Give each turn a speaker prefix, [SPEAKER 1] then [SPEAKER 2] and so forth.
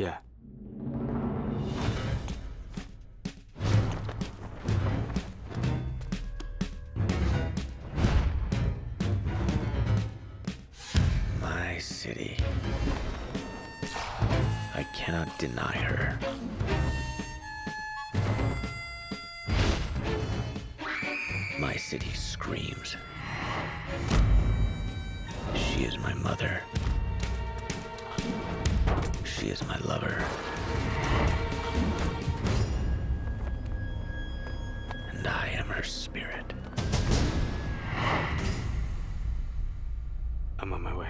[SPEAKER 1] Yeah.
[SPEAKER 2] My city. I cannot deny her. My city screams. She is my mother. She is my lover. And I am her spirit.
[SPEAKER 1] I'm on my way.